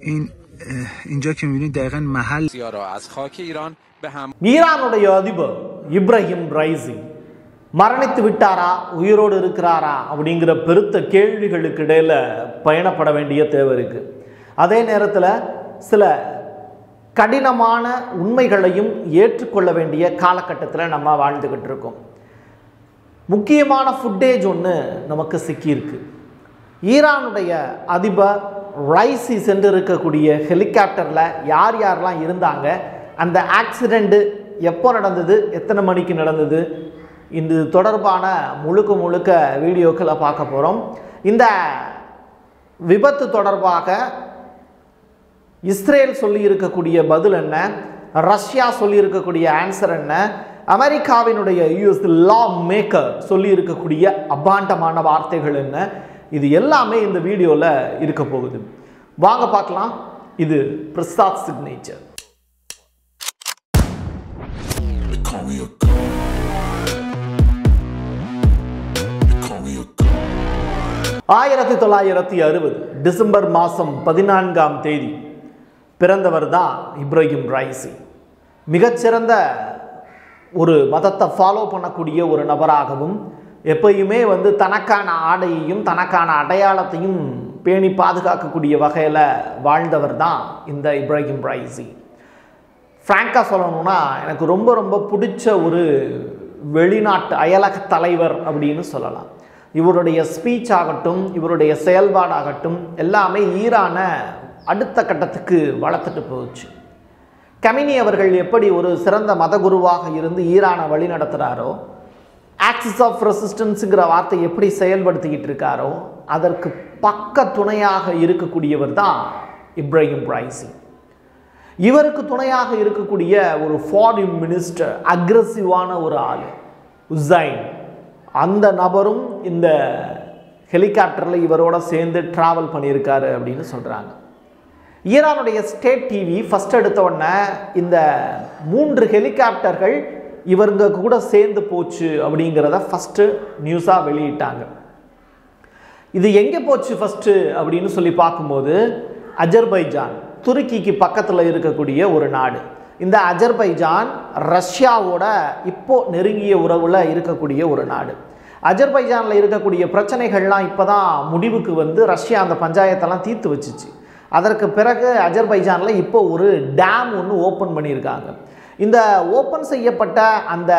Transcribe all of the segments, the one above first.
این اه، اینجا که میبینید دقیقا محل را از خاک ایران به هم ஈரானுடைய அதிபர் Ebrahim Raisi மரணித்து விட்டாரா உயிரோடு இருக்கிறாரா அப்படிங்கிற பெருத்த கேள்விகளுக்கு இடையில பயணப்பட வேண்டிய தேவை இருக்கு அதே நேரத்தில் சில கடினமான உண்மைகளையும் ஏற்றுக்கொள்ள வேண்டிய காலகட்டத்தில் நம்ம வாழ்ந்துக்கிட்டு இருக்கோம் முக்கியமான ஃபுட்டேஜ் ஒன்று நமக்கு சிக்கியிருக்கு ஈரானுடைய அதிபர் ரைசி சென்று இருக்கக்கூடிய ஹெலிகாப்டரில் யார் யாரெல்லாம் இருந்தாங்க? அந்த ஆக்சிடெண்ட்டு எப்போ நடந்தது? எத்தனை மணிக்கு நடந்தது? இது தொடர்பான முழுக்க முழுக்க வீடியோக்களை பார்க்க போகிறோம் இந்த விபத்து தொடர்பாக இஸ்ரேல் சொல்லியிருக்கக்கூடிய பதில் என்ன? ரஷ்யா சொல்லியிருக்கக்கூடிய ஆன்சர் என்ன? அமெரிக்காவினுடைய யூஎஸ் லா மேக்கர் சொல்லியிருக்கக்கூடிய அபாண்டமான வார்த்தைகள் என்ன? இது எல்லாமே இந்த வீடியோவில் இருக்க போகுது. வாங்க பார்க்கலாம். இது பிரசாத் சிக்னேச்சர் ஆயிரத்தி தொள்ளாயிரத்தி அறுபது டிசம்பர் மாதம் பதினான்காம் தேதி பிறந்தவர் தான் இப்ராஹிம் ரைசி. மிகச்சிறந்த ஒரு மதத்தை ஃபாலோ பண்ணக்கூடிய ஒரு நபராகவும் எப்பயுமே வந்து தனக்கான ஆடையையும் தனக்கான அடையாளத்தையும் பேணி பாதுகாக்கக்கூடிய வகையில் வாழ்ந்தவர் தான் இந்த இப்ராஹிம் ரைசி. ஃப்ராங்காக சொல்லணும்னா எனக்கு ரொம்ப ரொம்ப பிடிச்ச ஒரு வெளிநாட்டு அயலக தலைவர் அப்படின்னு சொல்லலாம். இவருடைய ஸ்பீச் ஆகட்டும் இவருடைய செயல்பாடாகட்டும் எல்லாமே ஈரானை அடுத்த கட்டத்துக்கு வளர்த்துட்டு போச்சு. கமினி அவர்கள் எப்படி ஒரு சிறந்த மதகுருவாக இருந்து ஈரானை வழி நடத்துகிறாரோ ஆக்சிஸ் ஆஃப் ரெசிஸ்டன்ஸுங்கிற வார்த்தை எப்படி செயல்படுத்திக்கிட்டு இருக்காரோ அதற்கு பக்க துணையாக இருக்கக்கூடியவர் தான் இப்ராஹிம் ரைசி இவருக்கு துணையாக இருக்கக்கூடிய ஒரு ஃபாரின் மினிஸ்டர் அக்ரஸிவான ஒரு ஆள் உசைன் அந்த நபரும் இந்த ஹெலிகாப்டரில் இவரோட சேர்ந்து ட்ராவல் பண்ணியிருக்காரு அப்படின்னு சொல்கிறாங்க ஈரானுடைய ஸ்டேட் டிவி ஃபஸ்ட் எடுத்த உடனே இந்த மூன்று ஹெலிகாப்டர்கள் இவருங்க கூட சேர்ந்து போச்சு அப்படிங்கிறத ஃபஸ்ட்டு நியூஸாக வெளியிட்டாங்க. இது எங்கே போச்சு ஃபஸ்ட்டு அப்படின்னு சொல்லி பார்க்கும்போது அஜர்பைஜான் துருக்கிக்கு பக்கத்தில் இருக்கக்கூடிய ஒரு நாடு. இந்த அஜர்பைஜான் ரஷ்யாவோட இப்போ நெருங்கிய உறவில் இருக்கக்கூடிய ஒரு நாடு. அஜர்பைஜானில் இருக்கக்கூடிய பிரச்சனைகள்லாம் இப்போ தான் முடிவுக்கு வந்து ரஷ்யா அந்த பஞ்சாயத்தெல்லாம் தீர்த்து வச்சுச்சு. அதற்கு பிறகு அஜர்பைஜானில் இப்போ ஒரு டேம் ஒன்று ஓப்பன் பண்ணியிருக்காங்க. இந்த ஓப்பன் செய்யப்பட்ட அந்த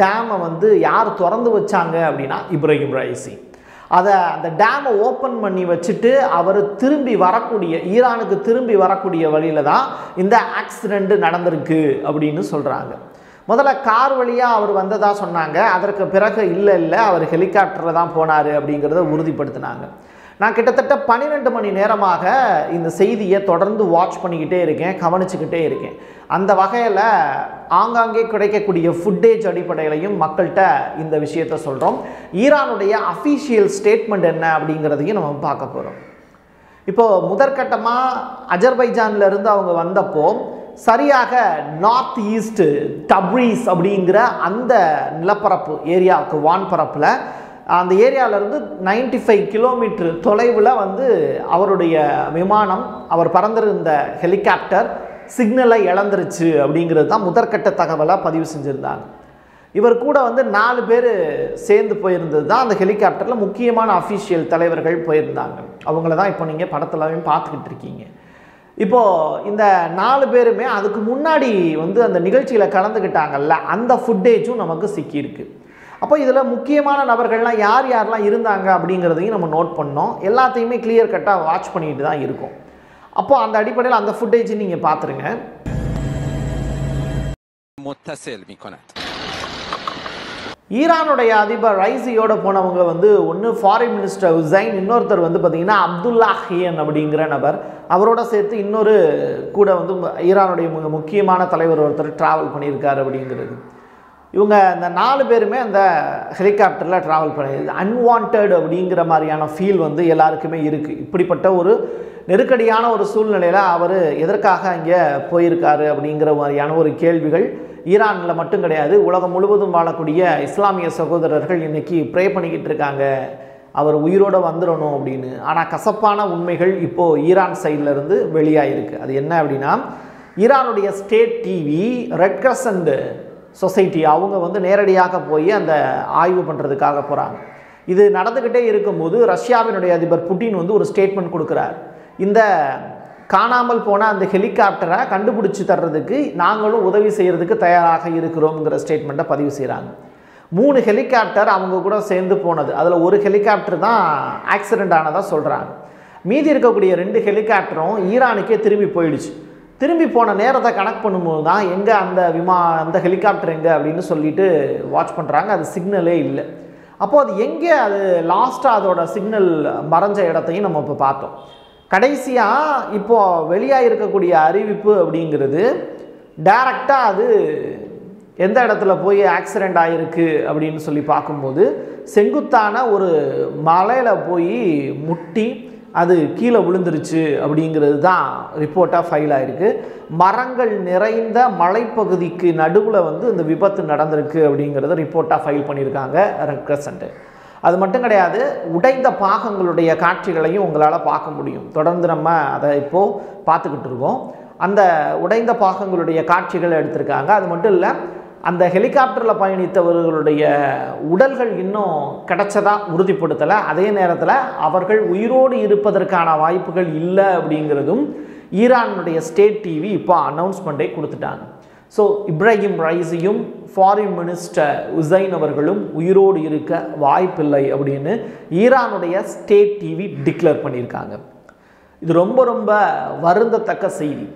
டேமை வந்து யார் திறந்து வச்சாங்க அப்படின்னா இப்ராஹிம் ரைசி அதை அந்த டேமை ஓப்பன் பண்ணி வச்சுட்டு அவர் திரும்பி வரக்கூடிய ஈரானுக்கு திரும்பி வரக்கூடிய வழியில் தான் இந்த ஆக்சிடெண்ட்டு நடந்திருக்கு அப்படின்னு சொல்கிறாங்க முதல்ல கார் வழியாக அவர் வந்ததாக சொன்னாங்க. அதற்கு பிறகு இல்லை இல்லை அவர் ஹெலிகாப்டரில் தான் போனார் அப்படிங்கிறத உறுதிப்படுத்தினாங்க. நான் கிட்டத்தட்ட பன்னிரெண்டு மணி நேரமாக இந்த செய்தியை தொடர்ந்து வாட்ச் பண்ணிக்கிட்டே இருக்கேன் கவனிச்சுக்கிட்டே இருக்கேன். அந்த வகையில் ஆங்காங்கே கிடைக்கக்கூடிய ஃபுட்டேஜ் அடிப்படையிலையும் மக்கள்கிட்ட இந்த விஷயத்த சொல்கிறோம் ஈரானுடைய அஃபீஷியல் ஸ்டேட்மெண்ட் என்ன அப்படிங்கிறதையும் நம்ம பார்க்க போகிறோம் இப்போது முதற்கட்டமாக அஜர்பைஜானில் இருந்து அவங்க வந்தப்போ சரியாக நார்த் ஈஸ்ட் டப்ரீஸ் அப்படிங்கிற அந்த நிலப்பரப்பு ஏரியாவுக்கு வான்பரப்பில் அந்த ஏரியாவிலேருந்து நைன்டி ஃபைவ் கிலோமீட்டர் தொலைவில் வந்து அவருடைய விமானம் அவர் பறந்திருந்த ஹெலிகாப்டர் சிக்னலை இழந்துருச்சு அப்படிங்கிறது தான் முதற்கட்ட தகவலாக பதிவு செஞ்சுருந்தாங்க. இவர் கூட வந்து நாலு பேர் சேர்ந்து போயிருந்தது தான் அந்த ஹெலிகாப்டரில் முக்கியமான அஃபிஷியல் தலைவர்கள் போயிருந்தாங்க. அவங்கள தான் இப்போ நீங்கள் படத்துலையும் பார்த்துக்கிட்டு இருக்கீங்க. இப்போது இந்த நாலு பேருமே அதுக்கு முன்னாடி வந்து அந்த நிகழ்ச்சியில் கலந்துக்கிட்டாங்கல்ல அந்த ஃபுட்டேஜும் நமக்கு சிக்கியிருக்கு. அப்போ இதில் முக்கியமான நபர்கள்லாம் யார் யாரெல்லாம் இருந்தாங்க அப்படிங்கிறதையும் நம்ம நோட் பண்ணோம். எல்லாத்தையுமே கிளியர் கட்டாக வாட்ச் பண்ணிட்டு தான் இருக்கும். அப்போது அந்த அடிப்படையில் அந்த ஃபுட்டேஜ் நீங்கள் பார்த்துருங்க ஈரானுடைய அதிபர் ரைசியோட போனவங்க வந்து ஒன்று ஃபாரின் மினிஸ்டர் உசைன் இன்னொருத்தர் வந்து பார்த்தீங்கன்னா அப்துல்லா ஹியன் அப்படிங்கிற நபர். அவரோட சேர்த்து இன்னொரு கூட வந்து ஈரானுடைய முக்கியமான தலைவர் ஒருத்தர் ட்ராவல் பண்ணியிருக்காரு அப்படிங்கிறது. இவங்க இந்த நாலு பேருமே அந்த ஹெலிகாப்டரில் ட்ராவல் பண்ணி அன்வான்ட் அப்படிங்கிற மாதிரியான ஃபீல் வந்து எல்லாருக்குமே இருக்குது இப்படிப்பட்ட ஒரு நெருக்கடியான ஒரு சூழ்நிலையில் அவர் எதற்காக அங்கே போயிருக்காரு அப்படிங்கிற மாதிரியான ஒரு கேள்விகள் ஈரானில் மட்டும் கிடையாது உலகம் முழுவதும் வாழக்கூடிய இஸ்லாமிய சகோதரர்கள் இன்றைக்கி ப்ரே பண்ணிக்கிட்டு இருக்காங்க. அவர் உயிரோடு வந்துடணும் அப்படின்னு. ஆனால் கசப்பான உண்மைகள் இப்போது ஈரான் சைட்லேருந்து வெளியாகிருக்கு அது என்ன அப்படின்னா ஈரானுடைய state TV Red Crescent Society அவங்க வந்து நேரடியாக போய் அந்த ஆய்வு பண்ணுறதுக்காக போகிறாங்க இது நடந்துக்கிட்டே இருக்கும்போது ரஷ்யாவினுடைய அதிபர் புட்டின் வந்து ஒரு ஸ்டேட்மெண்ட் கொடுக்குறார். இந்த காணாமல் போன அந்த ஹெலிகாப்டரை கண்டுபிடிச்சி தர்றதுக்கு நாங்களும் உதவி செய்கிறதுக்கு தயாராக இருக்கிறோங்கிற ஸ்டேட்மெண்ட்டை பதிவு செய்கிறாங்க மூணு ஹெலிகாப்டர் அவங்க கூட சேர்ந்து போனது. அதில் ஒரு ஹெலிகாப்டர் தான் ஆக்சிடெண்ட் ஆனதாக சொல்கிறாங்க மீதி இருக்கக்கூடிய ரெண்டு ஹெலிகாப்டரும் ஈரானுக்கே திரும்பி போயிடுச்சு. திரும்பி போன நேரத்தை கனெக்ட் பண்ணும்போது தான் எங்கே அந்த விமா அந்த ஹெலிகாப்டர் எங்கே அப்படின்னு சொல்லிட்டு வாட்ச் பண்ணுறாங்க அது சிக்னலே இல்லை. அப்போது அது எங்கே அது லாஸ்ட்டாக அதோட சிக்னல் மறைஞ்ச இடத்தையும் நம்ம இப்போ பார்த்தோம். கடைசியாக இப்போ வெளியாக இருக்கக்கூடிய அறிவிப்பு அப்படிங்கிறது டைரக்டாக அது எந்த இடத்துல போய் ஆக்சிடெண்ட் ஆகிருக்கு அப்படின்னு சொல்லி பார்க்கும்போது செங்குத்தான ஒரு மலையில் போய் முட்டி அது கீழே விழுந்துருச்சு அப்படிங்கிறது தான் ரிப்போர்ட்டாக ஃபைல் ஆகிருக்கு மரங்கள் நிறைந்த மலைப்பகுதிக்கு நடுவில் வந்து இந்த விபத்து நடந்திருக்கு அப்படிங்கிறத ரிப்போர்ட்டாக ஃபைல் பண்ணியிருக்காங்க ரெக்ரசண்ட்டு அது மட்டும் கிடையாது உடைந்த பாகங்களுடைய காட்சிகளையும் உங்களால் பார்க்க முடியும். தொடர்ந்து நம்ம அதை இப்போது பார்த்துக்கிட்டு இருக்கோம். அந்த உடைந்த பாகங்களுடைய காட்சிகளை எடுத்திருக்காங்க. அது மட்டும் இல்லை அந்த ஹெலிகாப்டரில் பயணித்தவர்களுடைய உடல்கள் இன்னும் கிடைச்சதா உறுதிப்படுத்தலை. அதே நேரத்தில் அவர்கள் உயிரோடு இருப்பதற்கான வாய்ப்புகள் இல்லை அப்படிங்கிறதும் ஈரானுடைய ஸ்டேட் டிவி இப்போ அனௌன்ஸ்மெண்ட்டை கொடுத்துட்டாங்க. ஸோ இப்ராஹிம் ரைஸியும் ஃபாரின் மினிஸ்டர் உசைன் அவர்களும் உயிரோடு இருக்க வாய்ப்பில்லை அப்படின்னு ஈரானுடைய ஸ்டேட் டிவி டிக்ளேர் பண்ணியிருக்காங்க. இது ரொம்ப ரொம்ப வருந்தத்தக்க செய்தி.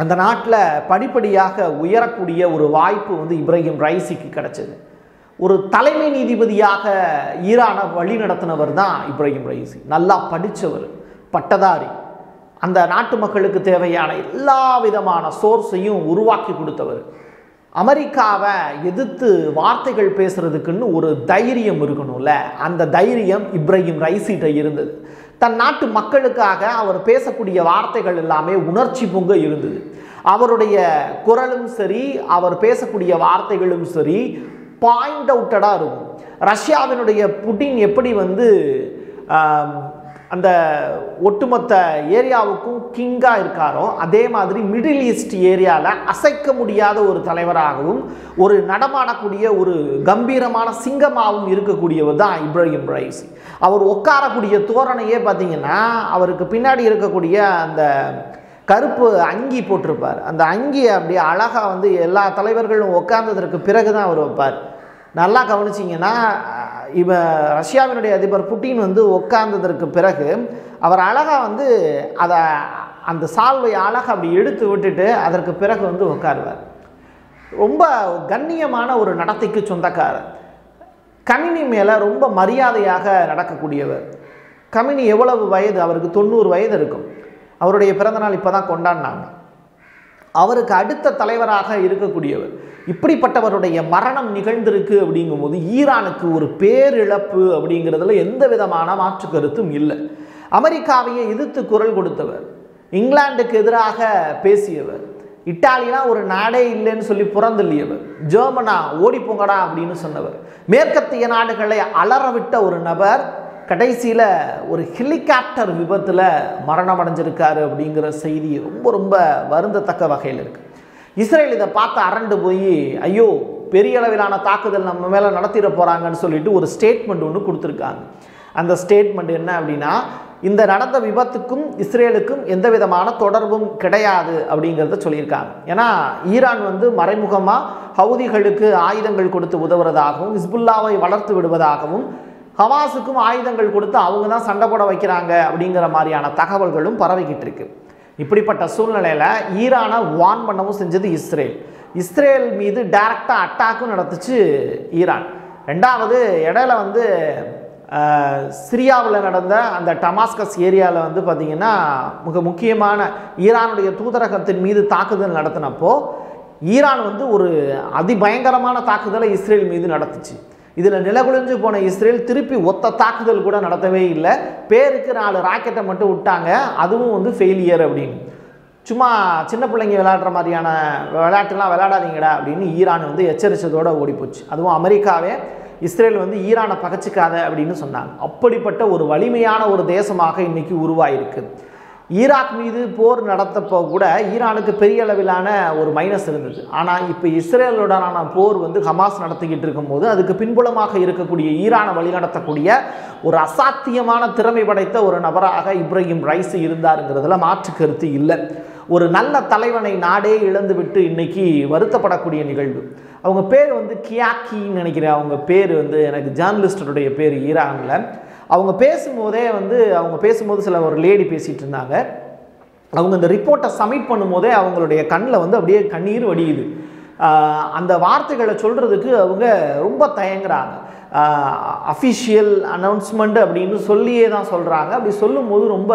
அந்த நாட்டில் படிப்படியாக உயரக்கூடிய ஒரு வாய்ப்பு வந்து இப்ராஹிம் ரைசிக்கு கிடைச்சது. ஒரு தலைமை நீதிபதியாக ஈரானை வழி நடத்தினவர் தான் இப்ராஹிம் ரைசி. நல்லா படித்தவர் பட்டதாரி. அந்த நாட்டு மக்களுக்கு தேவையான எல்லா விதமான சோர்ஸையும் உருவாக்கி கொடுத்தவர். அமெரிக்காவை எதிர்த்து வார்த்தைகள் பேசுகிறதுக்குன்னு ஒரு தைரியம் இருக்கணும்ல. அந்த தைரியம் இப்ராஹிம் ரைசிட்ட இருந்தது. தன் நாட்டு மக்களுக்காக அவர் பேசக்கூடிய வார்த்தைகள் எல்லாமே உணர்ச்சி பொங்க இருந்தது அவருடைய குரலும் சரி அவர் பேசக்கூடிய வார்த்தைகளும் சரி பாயிண்ட் அவுட்டடாக இருக்கும். ரஷ்யாவினுடைய புட்டின் எப்படி வந்து அந்த ஒட்டுமொத்த ஏரியாவுக்கும் கிங்காக இருக்காரோ அதே மாதிரி மிடில் ஈஸ்ட் ஏரியாவில் அசைக்க முடியாத ஒரு தலைவராகவும் ஒரு நடமாடக்கூடிய ஒரு கம்பீரமான சிங்கமாகவும் இருக்கக்கூடியவர் தான் இப்ராஹிம் ரைசி. அவர் உட்காரக்கூடிய தோரணையே பார்த்தீங்கன்னா அவருக்கு பின்னாடி இருக்கக்கூடிய அந்த கருப்பு அங்கி போட்டிருப்பார். அந்த அங்கியை அப்படியே அழகாக வந்து எல்லா தலைவர்களும் உட்கார்ந்ததற்கு பிறகு தான் அவர் வைப்பார். நல்லா கவனிச்சிங்கன்னா இவ ரஷ்யாவினுடைய அதிபர் புட்டின் வந்து உட்கார்ந்ததற்கு பிறகு அவர் அழகாக வந்து அதை அந்த சால்வை அழகாக அப்படி எடுத்து விட்டுட்டு அதற்கு பிறகு வந்து உட்காருவார். ரொம்ப கண்ணியமான ஒரு நடத்தைக்கு சொந்தக்காரர். கமினி மேலே ரொம்ப மரியாதையாக நடக்கக்கூடியவர். கமினி எவ்வளவு வயது? அவருக்கு தொண்ணூறு வயது இருக்கும். அவருடைய பிறந்தநாள் இப்போ தான் கொண்டாடினாங்க. அவருக்கு அடுத்த தலைவராக இருக்கக்கூடியவர். இப்படிப்பட்டவருடைய மரணம் நிகழ்ந்திருக்கு அப்படிங்கும்போது ஈரானுக்கு ஒரு பேரிழப்பு அப்படிங்கிறதுல எந்த விதமான மாற்று கருத்தும் இல்லை. அமெரிக்காவையே எதிர்த்து குரல் கொடுத்தவர். இங்கிலாந்துக்கு எதிராக பேசியவர். இட்டாலினா ஒரு நாடே இல்லைன்னு சொல்லி புறந்தள்ளியவர். ஜெர்மனா ஓடி போங்கடா அப்படின்னு சொன்னவர். மேற்கத்திய நாடுகளை அலறவிட்ட ஒரு நபர் கடைசியில் ஒரு ஹெலிகாப்டர் விபத்தில் மரணம் அடைஞ்சிருக்காரு அப்படிங்கிற செய்தி ரொம்ப ரொம்ப வருந்தத்தக்க வகையில் இருக்குது இஸ்ரேல் இதை பார்த்து அரண்டு போய் ஐயோ பெரிய அளவிலான தாக்குதல் நம்ம மேலே நடத்திட போகிறாங்கன்னு சொல்லிட்டு ஒரு ஸ்டேட்மெண்ட் ஒன்று கொடுத்துருக்காங்க. அந்த ஸ்டேட்மெண்ட் என்ன அப்படின்னா இந்த நடந்த விபத்துக்கும் இஸ்ரேலுக்கும் எந்த விதமான தொடர்பும் கிடையாது அப்படிங்கிறத சொல்லியிருக்காங்க. ஏன்னா ஈரான் வந்து மறைமுகமாக ஹவுதிகளுக்கு ஆயுதங்கள் கொடுத்து உதவுறதாகவும் ஹிஸ்புல்லாவை வளர்த்து விடுவதாகவும் ஹவாஸுக்கும் ஆயுதங்கள் கொடுத்து அவங்க தான் சண்டை போட வைக்கிறாங்க அப்படிங்கிற மாதிரியான தகவல்களும் பரவிக்கிட்டு இருக்கு. இப்படிப்பட்ட சூழ்நிலையில் ஈரானை வான் பண்ணவும் செஞ்சது இஸ்ரேல். இஸ்ரேல் மீது டைரக்டாக அட்டாக்கும் நடத்துச்சு ஈரான். ரெண்டாவது இடையில வந்து சிரியாவில் நடந்த அந்த டமாஸ்கஸ் ஏரியாவில் வந்து பார்த்திங்கன்னா மிக முக்கியமான ஈரானுடைய தூதரகத்தின் மீது தாக்குதல் நடத்தினப்போ ஈரான் வந்து ஒரு அதிபயங்கரமான தாக்குதலை இஸ்ரேல் மீது நடத்துச்சு. இதில் நிலகுலைஞ்சு போன இஸ்ரேல் திருப்பி ஒத்த தாக்குதல் கூட நடத்தவே இல்லை. பேருக்கு நாலு ராக்கெட்டை மட்டும் விட்டாங்க. அதுவும் வந்து ஃபெயிலியர் அப்படின்னு. சும்மா சின்ன பிள்ளைங்க விளையாடுற மாதிரியான விளையாட்டுலாம் விளையாடாதீங்கடா அப்படின்னு ஈரான் வந்து எச்சரித்ததோடு ஓடிப்போச்சு. அதுவும் அமெரிக்காவே இஸ்ரேல் வந்து ஈரானை பகச்சிக்காத அப்படின்னு சொன்னாங்க. அப்படிப்பட்ட ஒரு வலிமையான ஒரு தேசமாக இன்றைக்கி உருவாயிருக்கு. ஈராக் மீது போர் நடத்தப்போ கூட ஈரானுக்கு பெரிய அளவிலான ஒரு மைனஸ் இருந்தது. ஆனால் இப்போ இஸ்ரேலுடனான போர் வந்து ஹமாஸ் நடத்திக்கிட்டு இருக்கும்போது அதுக்கு பின்புலமாக இருக்கக்கூடிய ஈரானை வழிநடத்தக்கூடிய ஒரு அசாத்தியமான திறமை படைத்த ஒரு நபராக இப்ராஹிம் ரைஸ் இருந்தாருங்கிறதுல மாற்று கருத்து இல்லை. ஒரு நல்ல தலைவனை நாடே இழந்துவிட்டு இன்னைக்கு வருத்தப்படக்கூடிய நிகழ்வு. அவங்க பேர் வந்து கியாக்கின்னு நினைக்கிறேன். அவங்க பேர் வந்து எனக்கு ஜேர்னலிஸ்டருடைய பேர் ஈரானில் அவங்க பேசும்போதே வந்து அவங்க பேசும்போது சில ஒரு லேடி பேசிகிட்டு இருந்தாங்க. அவங்க இந்த ரிப்போர்ட்டை சப்மிட் பண்ணும்போதே அவங்களுடைய கண்ணில் வந்து அப்படியே கண்ணீர் வடியுது. அந்த வார்த்தைகளை சொல்கிறதுக்கு அவங்க ரொம்ப தயங்குறாங்க. அஃபிஷியல் அனௌன்ஸ்மெண்ட் அப்படின்னு சொல்லியே தான் சொல்கிறாங்க அப்படி சொல்லும்போது ரொம்ப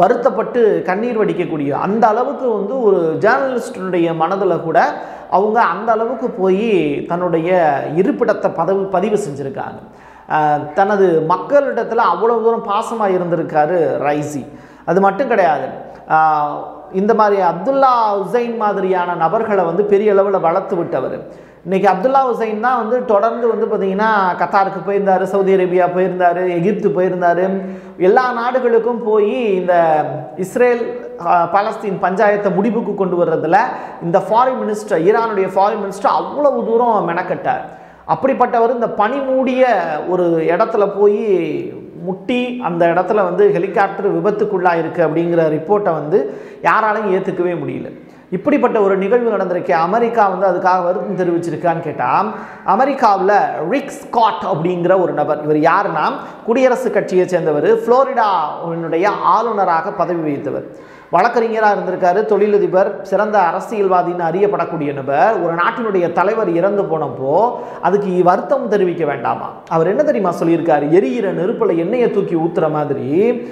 வருத்தப்பட்டு கண்ணீர் வடிக்கக்கூடிய அந்த அளவுக்கு வந்து ஒரு ஜேர்னலிஸ்டனுடைய மனதில் கூட அவங்க அந்த அளவுக்கு போய் தன்னுடைய இருப்பிடத்தை பதவி பதிவு செஞ்சுருக்காங்க. தனது மக்களிடத்தில் அவ்வளோ தூரம் பாசமாக இருந்திருக்காரு ரைசி. அது மட்டும் கிடையாது. இந்த மாதிரி அப்துல்லா ஹுசைன் மாதிரியான நபர்களை வந்து பெரிய அளவில் வளர்த்து விட்டவர். இன்றைக்கி அப்துல்லா ஹுசைன் தான் வந்து தொடர்ந்து வந்து பார்த்திங்கன்னா கத்தாருக்கு போயிருந்தார் சவுதி அரேபியா போயிருந்தார் எகிப்து போயிருந்தார். எல்லா நாடுகளுக்கும் போய் இந்த இஸ்ரேல் பாலஸ்தீன் பஞ்சாயத்தை முடிவுக்கு கொண்டு வர்றதில் இந்த ஃபாரின் மினிஸ்டர் ஈரானுடைய ஃபாரின் மினிஸ்டர் அவ்வளவு தூரம் மெனக்கட்டார். அப்படிப்பட்டவர் இந்த பனி மூடிய ஒரு இடத்துல போய் முட்டி அந்த இடத்துல வந்து ஹெலிகாப்டர் விபத்துக்குள்ளாக இருக்குது அப்படிங்கிற ரிப்போர்ட்டை வந்து யாராலையும் ஏற்றுக்கவே முடியல. இப்படிப்பட்ட ஒரு நிகழ்வு நடந்திருக்கு அமெரிக்கா வந்து அதுக்காக வருத்தம் தெரிவிச்சிருக்கான்னு கேட்டால் அமெரிக்காவில் ரிக் ஸ்காட் அப்படிங்கிற ஒரு நபர் இவர் யாருன்னா குடியரசுக் கட்சியை சேர்ந்தவர் ஃப்ளோரிடாவினுடைய ஆளுநராக பதவி வகித்தவர். வழக்கறிஞராக இருந்திருக்காரு தொழிலதிபர் சிறந்த அரசியல்வாதின்னு அறியப்படக்கூடிய நபர் ஒரு நாட்டினுடைய தலைவர் இறந்து போனப்போ அதுக்கு வருத்தம் தெரிவிக்க வேண்டாமா? அவர் என்ன தெரியுமா சொல்லியிருக்காரு? எரியிற நெருப்பில் எண்ணெயை தூக்கி ஊத்துற மாதிரி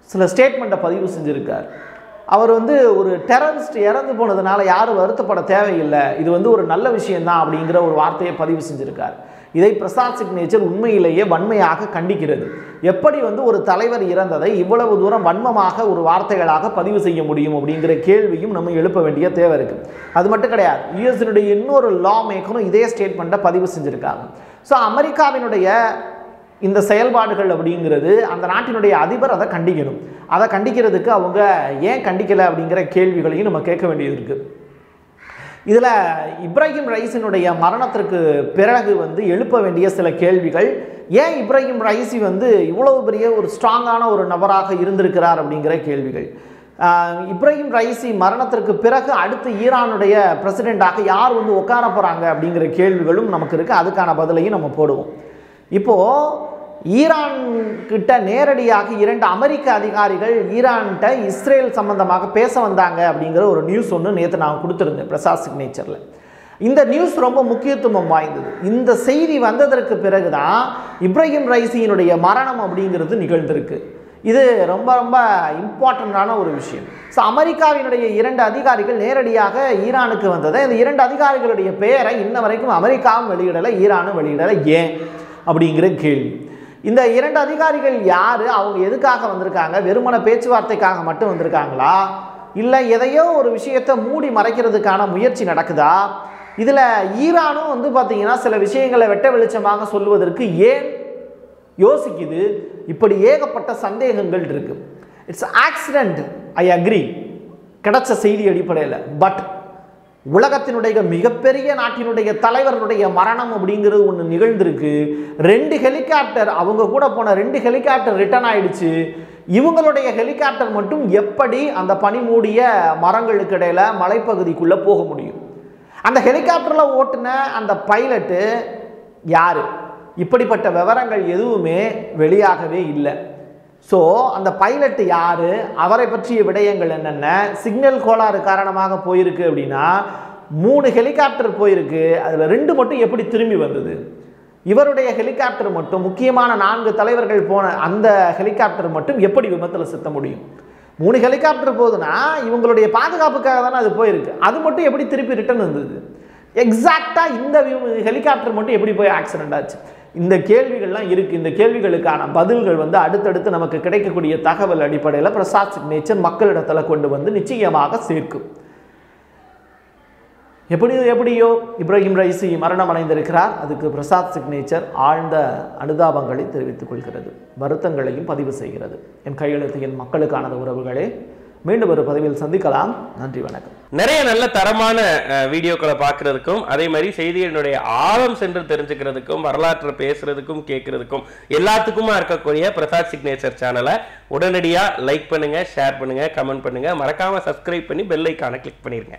சில ஸ்டேட்மெண்ட்டை பதிவு செஞ்சுருக்கார். அவர் வந்து ஒரு டெரரிஸ்ட் இறந்து போனதுனால யாரும் வருத்தப்பட தேவையில்லை. இது வந்து ஒரு நல்ல விஷயம்தான் அப்படிங்கிற ஒரு வார்த்தையை பதிவு செஞ்சுருக்கார். இதை பிரசாத் சிக்னேச்சர் உண்மையிலேயே வன்மையாக கண்டிக்கிறது. எப்படி வந்து ஒரு தலைவர் இறந்ததை இவ்வளவு தூரம் வன்மமாக ஒரு வார்த்தைகளாக பதிவு செய்ய முடியும் அப்படிங்கிற கேள்வியும் நம்ம எழுப்ப வேண்டிய தேவை இருக்குது அது மட்டும் கிடையாது. யுஎஸ்னுடைய இன்னொரு லா மேக்கரும் இதே ஸ்டேட்மெண்ட்டை பதிவு செஞ்சுருக்காங்க. ஸோ அமெரிக்காவினுடைய இந்த செயல்பாடுகள் அப்படிங்கிறது அந்த நாட்டினுடைய அதிபர் அதை கண்டிக்கணும். அதை கண்டிக்கிறதுக்கு அவங்க ஏன் கண்டிக்கலை அப்படிங்கிற கேள்விகளையும் நம்ம கேட்க வேண்டியது இருக்குது இதில் இப்ராஹிம் ரைஸினுடைய மரணத்திற்கு பிறகு வந்து எழுப்ப வேண்டிய சில கேள்விகள் ஏன் இப்ராஹிம் ரைசி வந்து இவ்வளவு பெரிய ஒரு ஸ்ட்ராங்கான ஒரு நபராக இருந்திருக்கிறார் அப்படிங்கிற கேள்விகள். இப்ராஹிம் ரைசி மரணத்திற்கு பிறகு அடுத்து ஈரானுடைய பிரசிடெண்ட்டாக யார் வந்து உட்கார போகிறாங்க அப்படிங்கிற கேள்விகளும் நமக்கு இருக்குது அதுக்கான பதிலையும் நம்ம போடுவோம். இப்போது ஈரான் கிட்ட நேரடியாக இரண்டு அமெரிக்க அதிகாரிகள் ஈரான்கிட்ட இஸ்ரேல் சம்பந்தமாக பேச வந்தாங்க அப்படிங்கிற ஒரு நியூஸ் ஒன்று நேற்று நான் கொடுத்துருந்தேன் பிரசாத் சிக்னேச்சரில் இந்த நியூஸ் ரொம்ப முக்கியத்துவம் வாய்ந்தது. இந்த செய்தி வந்ததற்கு பிறகு தான் இப்ராஹிம் ரைசியினுடைய மரணம் அப்படிங்கிறது நிகழ்ந்திருக்கு. இது ரொம்ப ரொம்ப இம்பார்ட்டண்ட்டான ஒரு விஷயம். ஸோ அமெரிக்காவினுடைய இரண்டு அதிகாரிகள் நேரடியாக ஈரானுக்கு வந்ததை இந்த இரண்டு அதிகாரிகளுடைய பெயரை இன்ன வரைக்கும் அமெரிக்காவும் வெளியிடலை ஈரானும் வெளியிடலை. ஏன்? அப்படிங்கிற கேள்வி. இந்த இரண்டு அதிகாரிகள் யார்? அவங்க எதுக்காக வந்திருக்காங்க? வெறுமன பேச்சுவார்த்தைக்காக மட்டும் வந்திருக்காங்களா? இல்லை எதையோ ஒரு விஷயத்தை மூடி மறைக்கிறதுக்கான முயற்சி நடக்குதா? இதில் ஈரானும் வந்து பார்த்திங்கன்னா சில விஷயங்களை வெட்ட வெளிச்சமாக சொல்வதற்கு ஏன் யோசிக்குது? இப்படி ஏகப்பட்ட சந்தேகங்கள் இருக்குது இட்ஸ் ஆக்சிடெண்ட் ஐ அக்ரி கிடைச்ச செய்தி அடிப்படையில். பட் உலகத்தினுடைய மிகப்பெரிய நாட்டினுடைய தலைவருடைய மரணம் அப்படிங்கிறது ஒன்று நிகழ்ந்திருக்கு. ரெண்டு ஹெலிகாப்டர் அவங்க கூட போன ரெண்டு ஹெலிகாப்டர் ரிட்டர்ன் ஆயிடுச்சு. இவங்களுடைய ஹெலிகாப்டர் மட்டும் எப்படி அந்த பனிமூடிய மரங்களுக்கு இடையில மலைப்பகுதிக்குள்ளே போக முடியும்? அந்த ஹெலிகாப்டரில் ஓட்டுன அந்த பைலட்டு யாரு? இப்படிப்பட்ட விவரங்கள் எதுவுமே வெளியாகவே இல்லை. ஸோ அந்த பைலட் யார்? அவரை பற்றிய விடயங்கள் என்னென்ன? சிக்னல் கோளாறு காரணமாக போயிருக்கு அப்படின்னா மூணு ஹெலிகாப்டர் போயிருக்கு. அதில் ரெண்டு மட்டும் எப்படி திரும்பி வந்தது? இவருடைய ஹெலிகாப்டர் மட்டும் முக்கியமான நான்கு தலைவர்கள் போன அந்த ஹெலிகாப்டர் மட்டும் எப்படி விபத்தில் சித்த முடியும்? மூணு ஹெலிகாப்டர் போகுதுன்னா இவங்களுடைய பாதுகாப்புக்காக தானே அது போயிருக்கு. அது மட்டும் எப்படி திருப்பி ரிட்டர்ன் வந்தது? எக்ஸாக்டாக இந்த ஹெலிகாப்டர் மட்டும் எப்படி போய் ஆக்சிடென்ட் ஆச்சு? இந்த கேள்விகள்லாம் இருக்குது இந்த கேள்விகளுக்கான பதில்கள் வந்து அடுத்தடுத்து நமக்கு கிடைக்கக்கூடிய தகவல் அடிப்படையில் பிரசாத் சிக்னேச்சர் மக்களிடத்தில் கொண்டு வந்து நிச்சயமாக சேர்க்கும். எப்படியோ எப்படியோ இப்ராஹிம் ரைசி மரணம் அடைந்திருக்கிறார். அதுக்கு பிரசாத் சிக்னேச்சர் ஆழ்ந்த அனுதாபங்களை தெரிவித்துக் கொள்கிறது. வருத்தங்களையும் பதிவு செய்கிறது. என் கையெழுத்து என் மக்களுக்கானது உறவுகளே. மீண்டும் ஒரு பதவியில் சந்திக்கலாம். நன்றி வணக்கம். நிறைய நல்ல தரமான வீடியோக்களை பார்க்கறதுக்கும் அதே மாதிரி செய்திகளினுடைய ஆழம் சென்று தெரிஞ்சுக்கிறதுக்கும் வரலாற்றை பேசுறதுக்கும் கேட்கறதுக்கும் எல்லாத்துக்குமா இருக்கக்கூடிய பிரசாத் சிக்னேச்சர் சேனலை உடனடியாக லைக் பண்ணுங்க ஷேர் பண்ணுங்க கமெண்ட் பண்ணுங்க. மறக்காம சப்ஸ்கிரைப் பண்ணி பெல் ஐக்கானை கிளிக் பண்ணிருங்க.